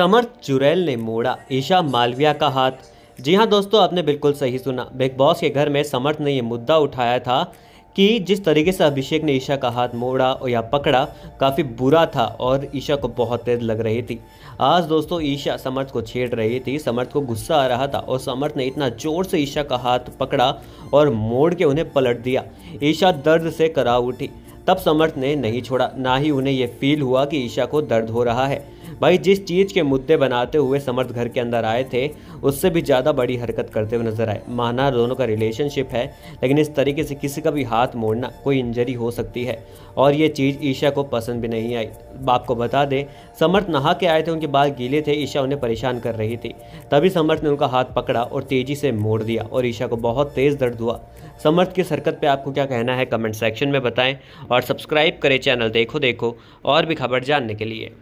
समर्थ जुरैल ने मोड़ा ईशा मालविया का हाथ। जी हाँ दोस्तों, आपने बिल्कुल सही सुना। बिग बॉस के घर में समर्थ ने ये मुद्दा उठाया था कि जिस तरीके से अभिषेक ने ईशा का हाथ मोड़ा और या पकड़ा, काफ़ी बुरा था और ईशा को बहुत तेज लग रही थी। आज दोस्तों, ईशा समर्थ को छेड़ रही थी। समर्थ को गुस्सा आ रहा था और समर्थ ने इतना ज़ोर से ईशा का हाथ पकड़ा और मोड़ के उन्हें पलट दिया। ईशा दर्द से करा उठी। तब समर्थ ने नहीं छोड़ा। ना ही उन्हें यह फील हुआ कि ईशा को दर्द हो रहा है। भाई, जिस चीज़ के मुद्दे बनाते हुए समर्थ घर के अंदर आए थे, उससे भी ज़्यादा बड़ी हरकत करते हुए नज़र आए। माना दोनों का रिलेशनशिप है, लेकिन इस तरीके से किसी का भी हाथ मोड़ना कोई इंजरी हो सकती है, और ये चीज़ ईशा को पसंद भी नहीं आई। आपको बता दें, समर्थ नहा के आए थे, उनके बाल गीले थे, ईशा उन्हें परेशान कर रही थी। तभी समर्थ ने उनका हाथ पकड़ा और तेज़ी से मोड़ दिया, और ईशा को बहुत तेज़ दर्द हुआ। समर्थ की हरकत पे आपको क्या कहना है, कमेंट सेक्शन में बताएँ, और सब्सक्राइब करें चैनल, देखो देखो, और भी खबर जानने के लिए।